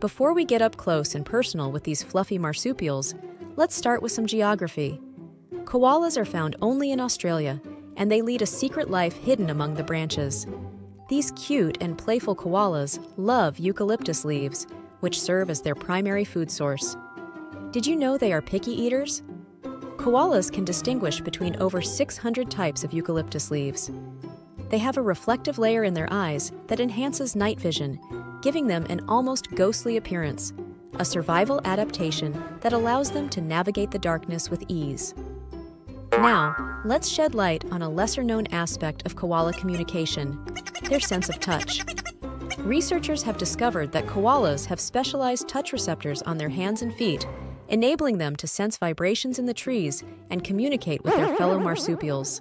Before we get up close and personal with these fluffy marsupials, let's start with some geography. Koalas are found only in Australia, and they lead a secret life hidden among the branches. These cute and playful koalas love eucalyptus leaves, which serve as their primary food source. Did you know they are picky eaters? Koalas can distinguish between over 600 types of eucalyptus leaves. They have a reflective layer in their eyes that enhances night vision, giving them an almost ghostly appearance, a survival adaptation that allows them to navigate the darkness with ease. Now, let's shed light on a lesser known aspect of koala communication their sense of touch. Researchers have discovered that koalas have specialized touch receptors on their hands and feet, enabling them to sense vibrations in the trees and communicate with their fellow marsupials.